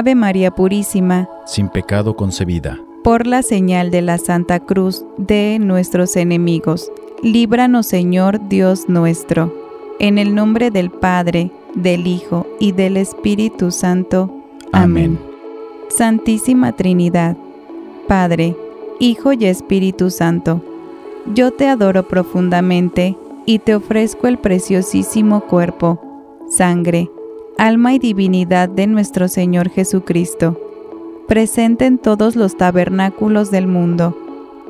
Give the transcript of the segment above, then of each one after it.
Ave María Purísima, sin pecado concebida. por la señal de la Santa Cruz de nuestros enemigos, líbranos Señor Dios nuestro. En el nombre del Padre, del Hijo y del Espíritu Santo. Amén. Santísima Trinidad, Padre, Hijo y Espíritu Santo, yo te adoro profundamente y te ofrezco el preciosísimo cuerpo, sangre, alma y divinidad de nuestro Señor Jesucristo, presente en todos los tabernáculos del mundo,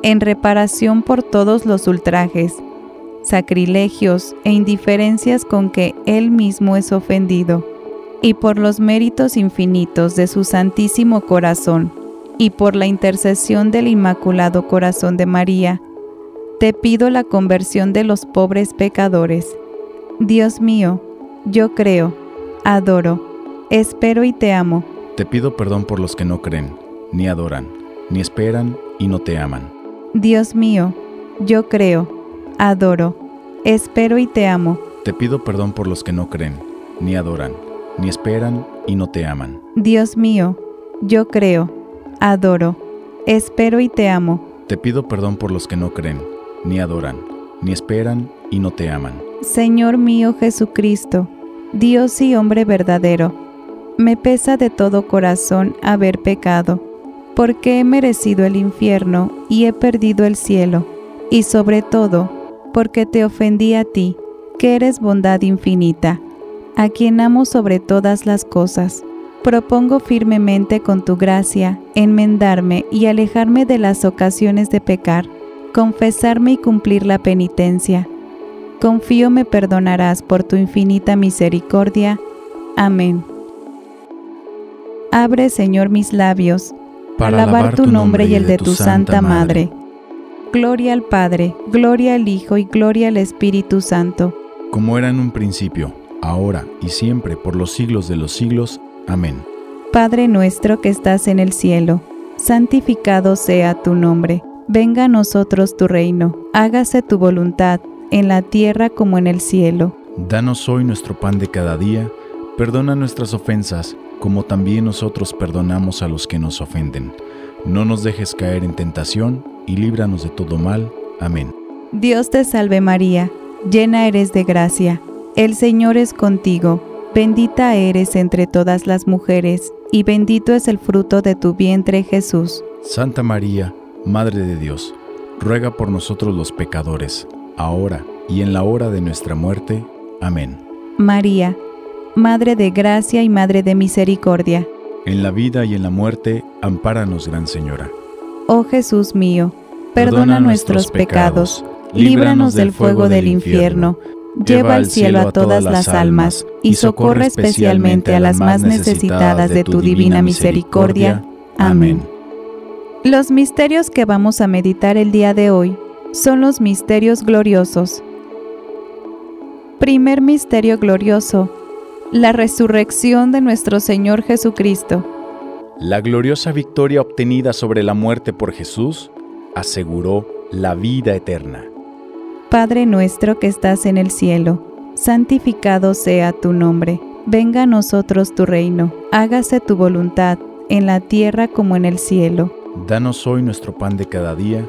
en reparación por todos los ultrajes, sacrilegios e indiferencias con que Él mismo es ofendido, y por los méritos infinitos de su Santísimo Corazón, y por la intercesión del Inmaculado Corazón de María, te pido la conversión de los pobres pecadores. Dios mío, yo creo, adoro, espero y te amo. Te pido perdón por los que no creen, ni adoran, ni esperan y no te aman. Dios mío, yo creo, adoro, espero y te amo. Te pido perdón por los que no creen, ni adoran, ni esperan y no te aman. Dios mío, yo creo, adoro, espero y te amo. Te pido perdón por los que no creen, ni adoran, ni esperan y no te aman. Señor mío Jesucristo, Dios y hombre verdadero, me pesa de todo corazón haber pecado, porque he merecido el infierno y he perdido el cielo, y sobre todo, porque te ofendí a ti, que eres bondad infinita, a quien amo sobre todas las cosas. Propongo firmemente con tu gracia enmendarme y alejarme de las ocasiones de pecar, confesarme y cumplir la penitencia. Confío me perdonarás por tu infinita misericordia. Amén. Abre, Señor, mis labios, para alabar tu nombre y el de tu Santa Madre. Gloria al Padre, gloria al Hijo y gloria al Espíritu Santo. Como era en un principio, ahora y siempre, por los siglos de los siglos. Amén. Padre nuestro que estás en el cielo, santificado sea tu nombre. Venga a nosotros tu reino, hágase tu voluntad, en la tierra como en el cielo. Danos hoy nuestro pan de cada día, perdona nuestras ofensas, como también nosotros perdonamos a los que nos ofenden. No nos dejes caer en tentación, y líbranos de todo mal. Amén. Dios te salve María, llena eres de gracia, el Señor es contigo, bendita eres entre todas las mujeres, y bendito es el fruto de tu vientre Jesús. Santa María, Madre de Dios, ruega por nosotros los pecadores, ahora y en la hora de nuestra muerte. Amén. María, Madre de gracia y Madre de misericordia, En la vida y en la muerte, ampáranos, Gran Señora. oh Jesús mío, perdona nuestros pecados, líbranos del fuego del infierno, lleva al cielo a todas las almas y socorre especialmente a las más necesitadas de tu divina misericordia. Amén. Los misterios que vamos a meditar el día de hoy son los misterios gloriosos. Primer misterio glorioso, la resurrección de nuestro Señor Jesucristo. La gloriosa victoria obtenida sobre la muerte por Jesús aseguró la vida eterna. Padre nuestro que estás en el cielo, santificado sea tu nombre, venga a nosotros tu reino, hágase tu voluntad, en la tierra como en el cielo. Danos hoy nuestro pan de cada día,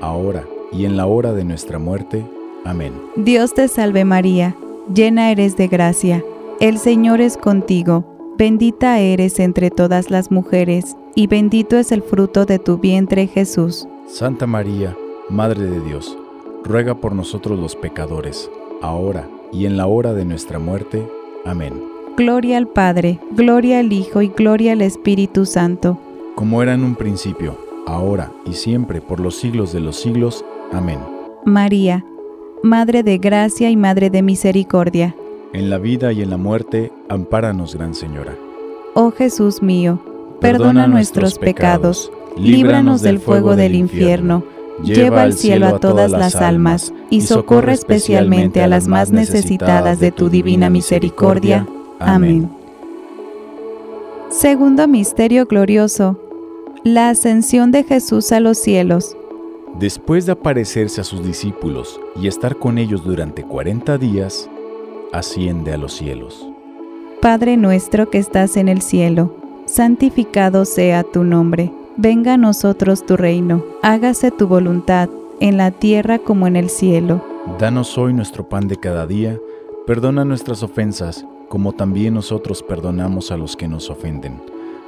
ahora y en la hora de nuestra muerte. Amén. Dios te salve María, llena eres de gracia, el Señor es contigo, bendita eres entre todas las mujeres, y bendito es el fruto de tu vientre Jesús. Santa María, Madre de Dios, ruega por nosotros los pecadores, ahora y en la hora de nuestra muerte. Amén. Gloria al Padre, gloria al Hijo y gloria al Espíritu Santo. Como era en un principio, ahora y siempre, por los siglos de los siglos. Amén. María, Madre de gracia y Madre de misericordia. En la vida y en la muerte, ampáranos, Gran Señora. Oh Jesús mío, perdona nuestros pecados, líbranos del fuego del infierno, lleva al cielo a todas las almas, y socorre especialmente a las más necesitadas de tu divina misericordia. Amén. Segundo Misterio Glorioso. La ascensión de Jesús a los cielos. Después de aparecerse a sus discípulos y estar con ellos durante cuarenta días, asciende a los cielos. Padre nuestro que estás en el cielo, santificado sea tu nombre, venga a nosotros tu reino, hágase tu voluntad, en la tierra como en el cielo. Danos hoy nuestro pan de cada día, perdona nuestras ofensas, como también nosotros perdonamos a los que nos ofenden.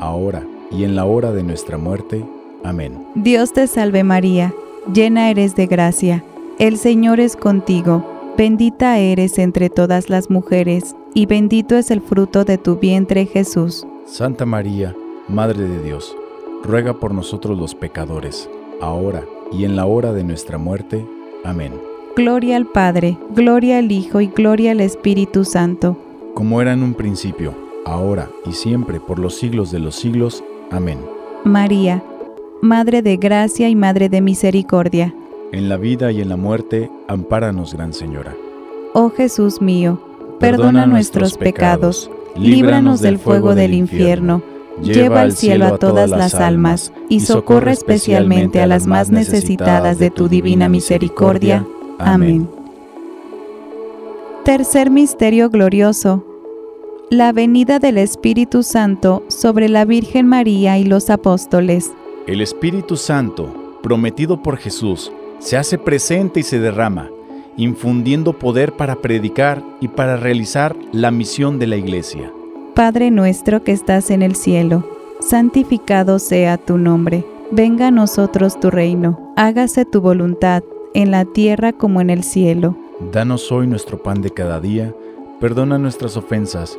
ahora y en la hora de nuestra muerte. Amén. Dios te salve María, llena eres de gracia, el Señor es contigo, bendita eres entre todas las mujeres, y bendito es el fruto de tu vientre Jesús. Santa María, Madre de Dios, ruega por nosotros los pecadores, ahora y en la hora de nuestra muerte. Amén. Gloria al Padre, gloria al Hijo y gloria al Espíritu Santo. Como era en un principio, ahora y siempre por los siglos de los siglos. Amén. María, Madre de gracia y Madre de misericordia. En la vida y en la muerte, ampáranos, Gran Señora. Oh Jesús mío, perdona, nuestros pecados, líbranos del fuego del infierno, lleva al cielo a todas las almas y socorre especialmente a las más necesitadas de tu divina misericordia. Amén. Tercer Misterio Glorioso. La venida del Espíritu Santo sobre la Virgen María y los apóstoles. El Espíritu Santo, prometido por Jesús, se hace presente y se derrama, infundiendo poder para predicar y para realizar la misión de la Iglesia. Padre nuestro que estás en el cielo, santificado sea tu nombre, venga a nosotros tu reino, hágase tu voluntad en la tierra como en el cielo. Danos hoy nuestro pan de cada día, perdona nuestras ofensas,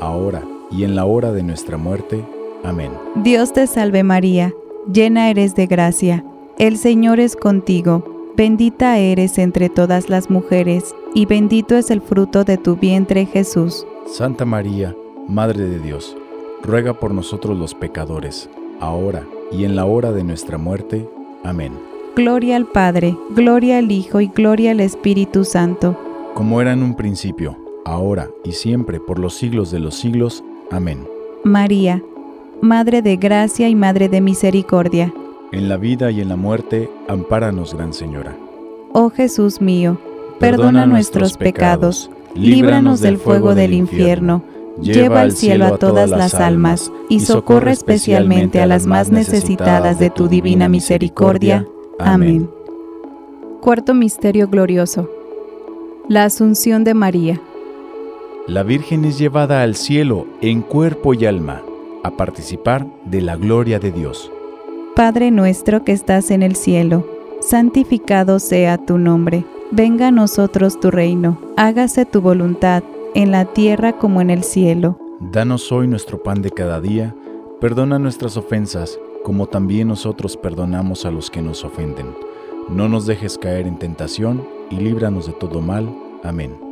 ahora y en la hora de nuestra muerte. Amén. Dios te salve María, llena eres de gracia, el Señor es contigo, bendita eres entre todas las mujeres, y bendito es el fruto de tu vientre Jesús. Santa María, Madre de Dios, ruega por nosotros los pecadores, ahora y en la hora de nuestra muerte. Amén. Gloria al Padre, gloria al Hijo y gloria al Espíritu Santo. Como era en un principio, ahora y siempre, por los siglos de los siglos. Amén. María, Madre de gracia y Madre de misericordia. En la vida y en la muerte, ampáranos, Gran Señora. Oh Jesús mío, perdona, nuestros pecados, líbranos del fuego del infierno, lleva al cielo a todas las almas, y socorre especialmente a las más necesitadas de tu divina misericordia. Amén. Cuarto Misterio Glorioso. La Asunción de María. La Virgen es llevada al cielo en cuerpo y alma, a participar de la gloria de Dios. Padre nuestro que estás en el cielo, santificado sea tu nombre, venga a nosotros tu reino, hágase tu voluntad, en la tierra como en el cielo. Danos hoy nuestro pan de cada día, perdona nuestras ofensas, como también nosotros perdonamos a los que nos ofenden. No nos dejes caer en tentación, y líbranos de todo mal. Amén.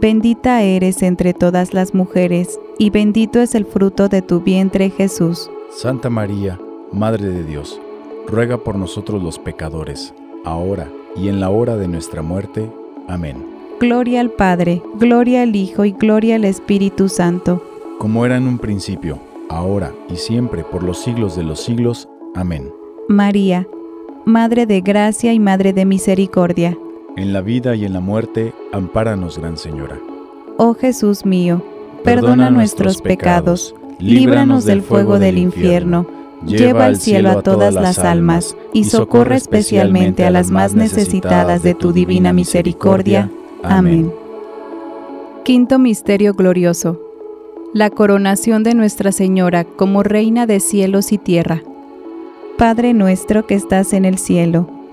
Bendita eres entre todas las mujeres, y bendito es el fruto de tu vientre Jesús. Santa María, Madre de Dios, ruega por nosotros los pecadores, ahora y en la hora de nuestra muerte. Amén. Gloria al Padre, gloria al Hijo y gloria al Espíritu Santo. Como era en un principio, ahora y siempre por los siglos de los siglos. Amén. María, Madre de gracia y Madre de misericordia. En la vida y en la muerte, ampáranos, Gran Señora. Oh Jesús mío, perdona nuestros pecados, líbranos del fuego del infierno, lleva al cielo a todas las almas y socorre especialmente a las más necesitadas de tu divina misericordia. Amén. Quinto Misterio Glorioso. La coronación de Nuestra Señora como Reina de cielos y tierra. Padre nuestro que estás en el cielo,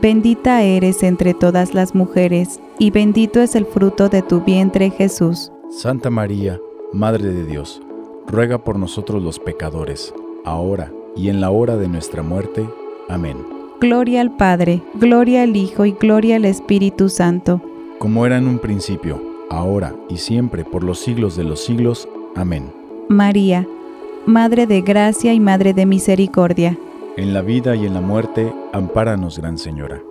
bendita eres entre todas las mujeres, y bendito es el fruto de tu vientre Jesús. Santa María, Madre de Dios, ruega por nosotros los pecadores, ahora y en la hora de nuestra muerte. Amén. Gloria al Padre, gloria al Hijo y gloria al Espíritu Santo. Como era en un principio, ahora y siempre, por los siglos de los siglos. Amén. María, Madre de gracia y Madre de misericordia. En la vida y en la muerte, ampáranos, Gran Señora.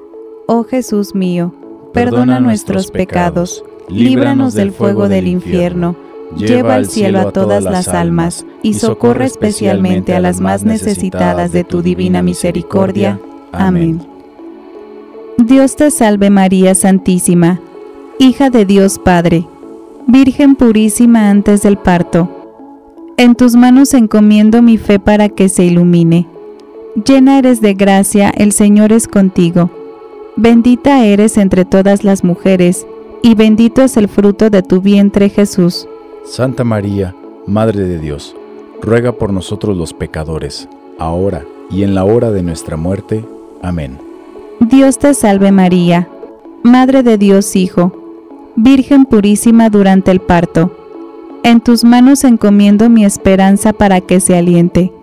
Oh Jesús mío, perdona, nuestros pecados, líbranos del fuego del infierno Lleva al cielo a todas las almas y socorre especialmente a las más necesitadas de tu divina misericordia. Amén. Dios te salve María Santísima, hija de Dios Padre, Virgen purísima antes del parto. En tus manos encomiendo mi fe para que se ilumine. Llena eres de gracia, el Señor es contigo. Bendita eres entre todas las mujeres, y bendito es el fruto de tu vientre Jesús. Santa María, Madre de Dios, ruega por nosotros los pecadores, ahora y en la hora de nuestra muerte. Amén. Dios te salve María, Madre de Dios Hijo, Virgen purísima durante el parto. En tus manos encomiendo mi esperanza para que se aliente.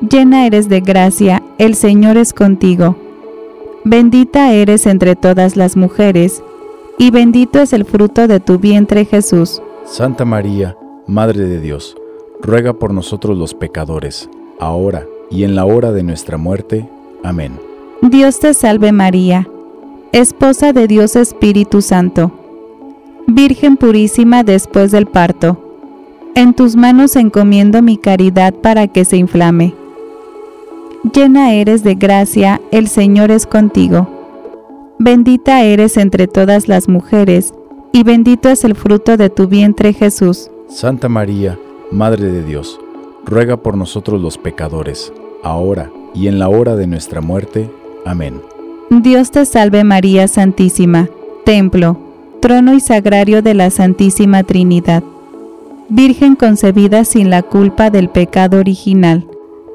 Llena eres de gracia, el Señor es contigo. Bendita eres entre todas las mujeres, y bendito es el fruto de tu vientre Jesús. Santa María, Madre de Dios, ruega por nosotros los pecadores, ahora y en la hora de nuestra muerte. Amén. Dios te salve María, esposa de Dios Espíritu Santo, Virgen purísima después del parto. En tus manos encomiendo mi caridad para que se inflame. Llena eres de gracia, el Señor es contigo. Bendita eres entre todas las mujeres, y bendito es el fruto de tu vientre Jesús. Santa María, Madre de Dios, ruega por nosotros los pecadores, ahora y en la hora de nuestra muerte. Amén. Dios te salve María Santísima, templo, trono y sagrario de la Santísima Trinidad. Virgen concebida sin la culpa del pecado original.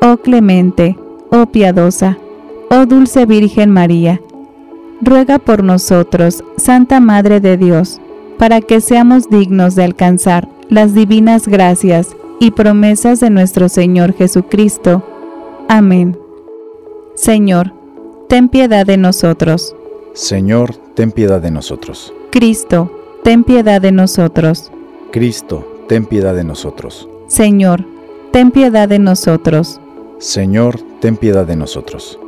Oh clemente, oh piadosa, oh dulce Virgen María, ruega por nosotros, Santa Madre de Dios, para que seamos dignos de alcanzar las divinas gracias y promesas de nuestro Señor Jesucristo. Amén. Señor, ten piedad de nosotros. Señor, ten piedad de nosotros. Cristo, ten piedad de nosotros. Cristo, ten piedad de nosotros. Señor, ten piedad de nosotros. Señor, ten piedad de nosotros.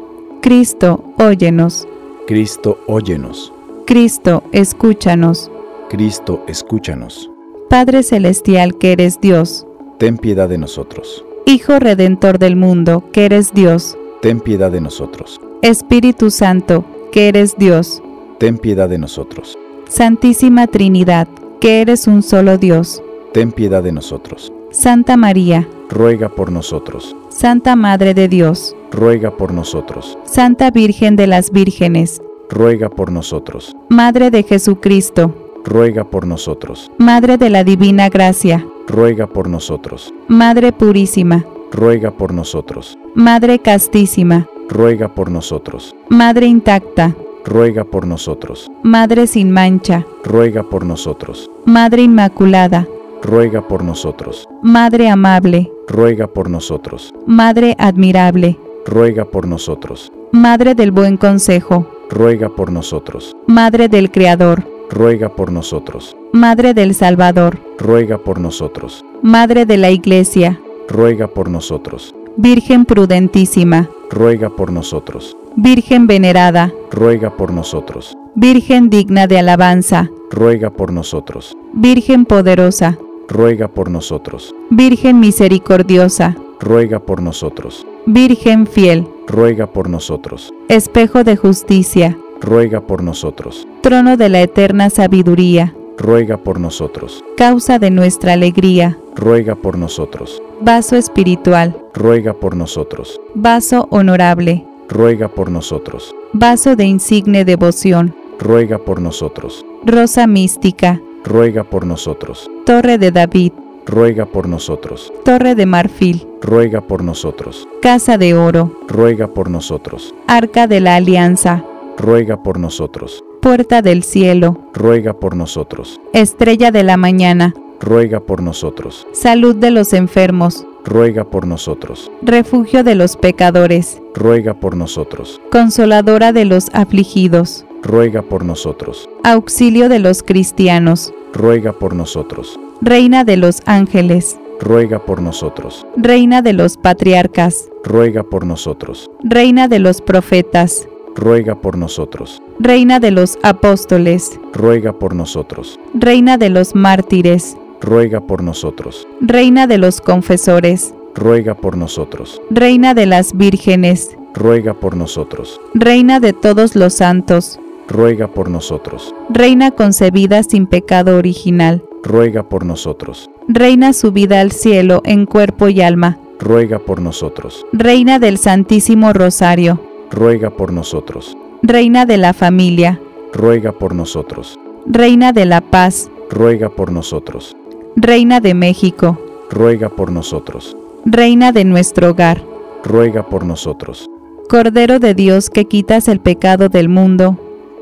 Cristo, óyenos. Cristo, óyenos. Cristo, escúchanos. Cristo, escúchanos. Padre Celestial que eres Dios. Ten piedad de nosotros. Hijo Redentor del mundo que eres Dios. Ten piedad de nosotros. Espíritu Santo que eres Dios. Ten piedad de nosotros. Santísima Trinidad que eres un solo Dios. Ten piedad de nosotros. Santa María. Ruega por nosotros. Santa Madre de Dios ruega por nosotros. Santa Virgen de las Vírgenes, ruega por nosotros. Madre de Jesucristo, ruega por nosotros. Madre de la Divina Gracia, ruega por nosotros. Madre Purísima, ruega por nosotros. Madre Castísima, ruega por nosotros. Madre Intacta, ruega por nosotros. Madre sin mancha, ruega por nosotros. Madre Inmaculada, ruega por nosotros. Madre amable, ruega por nosotros. Madre admirable, ruega por nosotros. Madre del buen consejo, ruega por nosotros. Madre del Creador, ruega por nosotros. Madre del Salvador, ruega por nosotros. Madre de la Iglesia, ruega por nosotros. Virgen prudentísima, ruega por nosotros. Virgen venerada, ruega por nosotros. Virgen digna de alabanza, ruega por nosotros. Virgen poderosa, ruega por nosotros. Virgen misericordiosa, ruega por nosotros. Virgen fiel, ruega por nosotros. Espejo de justicia, ruega por nosotros. Trono de la eterna sabiduría, ruega por nosotros. Causa de nuestra alegría, ruega por nosotros. Vaso espiritual, ruega por nosotros. Vaso honorable, ruega por nosotros. Vaso de insigne devoción, ruega por nosotros. Rosa mística, ruega por nosotros. Torre de David, ruega por nosotros. Torre de marfil, ruega por nosotros. Casa de oro, ruega por nosotros. Arca de la alianza, ruega por nosotros. Puerta del cielo, ruega por nosotros. Estrella de la mañana, ruega por nosotros. Salud de los enfermos, ruega por nosotros. Refugio de los pecadores, ruega por nosotros. Consoladora de los afligidos, ruega por nosotros. Auxilio de los cristianos, ruega por nosotros. Reina de los ángeles, ruega por nosotros. Reina de los patriarcas, ruega por nosotros. Reina de los profetas, ruega por nosotros. Reina de los apóstoles, ruega por nosotros. Reina de los mártires, ruega por nosotros. Reina de los confesores, ruega por nosotros. Reina de las vírgenes, ruega por nosotros. Reina de todos los santos, ruega por nosotros. Reina concebida sin pecado original, ruega por nosotros. Reina subida al cielo en cuerpo y alma, ruega por nosotros. Reina del Santísimo Rosario, ruega por nosotros. Reina de la familia, ruega por nosotros. Reina de la paz, ruega por nosotros. Reina de México, ruega por nosotros. Reina de nuestro hogar, ruega por nosotros. Cordero de Dios que quitas el pecado del mundo,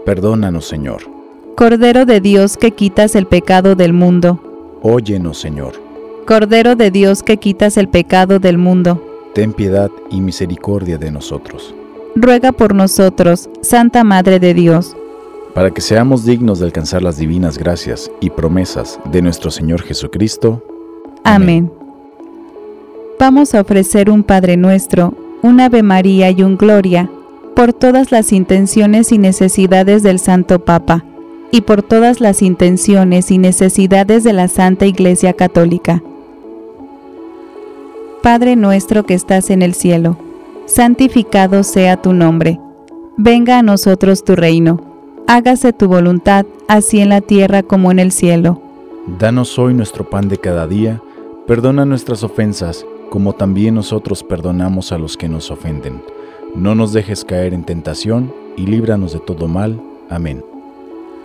perdónanos Señor. Cordero de Dios que quitas el pecado del mundo, óyenos Señor. Cordero de Dios que quitas el pecado del mundo, ten piedad y misericordia de nosotros. Ruega por nosotros, Santa Madre de Dios, para que seamos dignos de alcanzar las divinas gracias y promesas de nuestro Señor Jesucristo. Amén. Vamos a ofrecer un Padre nuestro, un Ave María y un Gloria por todas las intenciones y necesidades del Santo Papa y por todas las intenciones y necesidades de la Santa Iglesia Católica. Padre nuestro que estás en el cielo, santificado sea tu nombre. Venga a nosotros tu reino. Hágase tu voluntad, así en la tierra como en el cielo. Danos hoy nuestro pan de cada día. Perdona nuestras ofensas, como también nosotros perdonamos a los que nos ofenden no nos dejes caer en tentación y líbranos de todo mal. Amén.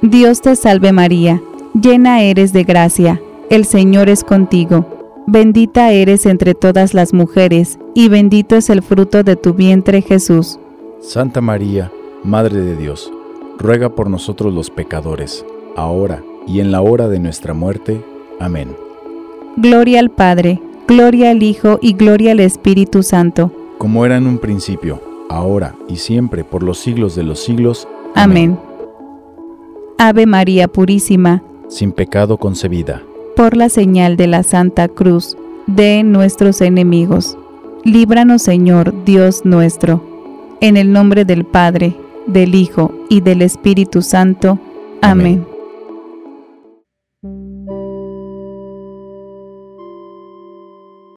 Dios te salve María, llena eres de gracia, el Señor es contigo. Bendita eres entre todas las mujeres, y bendito es el fruto de tu vientre Jesús. Santa María, Madre de Dios, ruega por nosotros los pecadores, ahora y en la hora de nuestra muerte. Amén. Gloria al Padre, gloria al Hijo y gloria al Espíritu Santo. Como era en un principio, ahora y siempre, por los siglos de los siglos. Amén. Ave María Purísima, sin pecado concebida, por la señal de la Santa Cruz de nuestros enemigos. Líbranos Señor Dios nuestro, en el nombre del Padre, del Hijo y del Espíritu Santo. Amén.